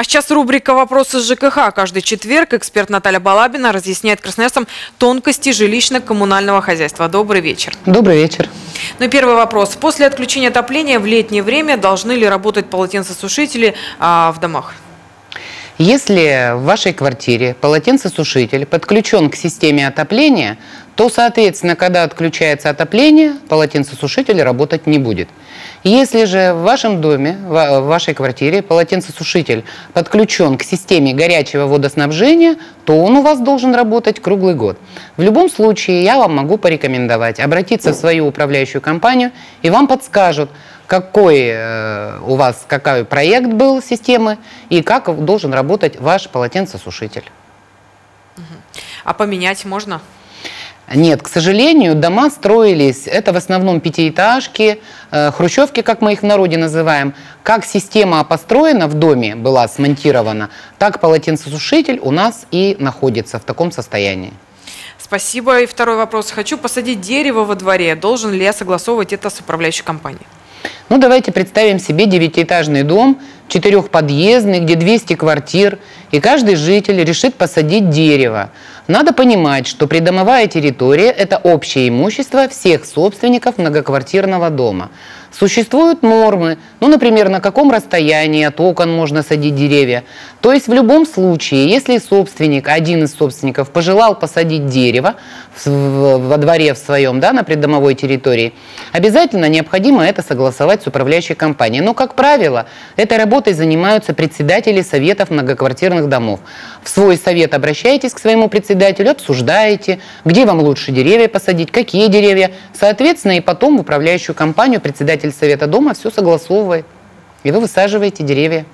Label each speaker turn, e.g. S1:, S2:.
S1: А сейчас рубрика «Вопросы ЖКХ». Каждый четверг эксперт Наталья Балабина разъясняет красноярцам тонкости жилищно-коммунального хозяйства. Добрый вечер.
S2: Добрый вечер.
S1: Ну и первый вопрос. После отключения отопления в летнее время должны ли работать полотенцесушители а, в домах?
S2: Если в вашей квартире полотенцесушитель подключен к системе отопления, то, соответственно, когда отключается отопление, полотенцесушитель работать не будет. Если же в вашем доме, в вашей квартире полотенцесушитель подключен к системе горячего водоснабжения, то он у вас должен работать круглый год. В любом случае, я вам могу порекомендовать обратиться в свою управляющую компанию, и вам подскажут, какой э, у вас какой проект был системы и как должен работать ваш полотенцесушитель.
S1: А поменять можно?
S2: Нет, к сожалению, дома строились, это в основном пятиэтажки, э, хрущевки, как мы их в народе называем. Как система построена в доме, была смонтирована, так полотенцесушитель у нас и находится в таком состоянии.
S1: Спасибо. И второй вопрос. Хочу посадить дерево во дворе. Должен ли я согласовывать это с управляющей компанией?
S2: Ну, давайте представим себе девятиэтажный дом, четырехподъездный, где 200 квартир, и каждый житель решит посадить дерево. Надо понимать, что придомовая территория – это общее имущество всех собственников многоквартирного дома. Существуют нормы, ну, например, на каком расстоянии от окон можно садить деревья. То есть в любом случае, если собственник, один из собственников пожелал посадить дерево во дворе в своем, да, на придомовой территории, обязательно необходимо это согласовать с управляющей компанией. Но, как правило, этой работой занимаются председатели советов многоквартирных домов. В свой совет обращайтесь к своему председателю, обсуждаете, где вам лучше деревья посадить, какие деревья. Соответственно, и потом в управляющую компанию председатель совета дома все согласовывает. И вы высаживаете деревья.